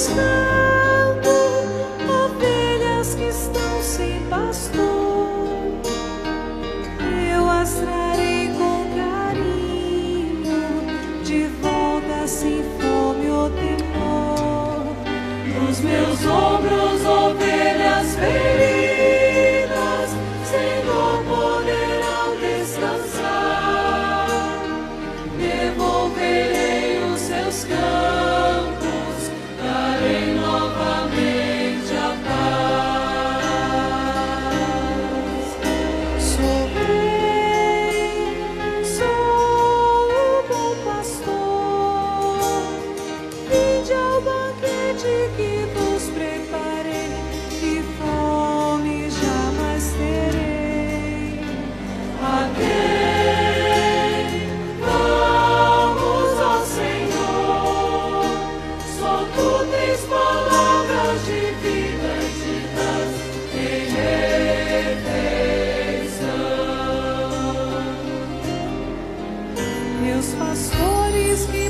snow. as flores me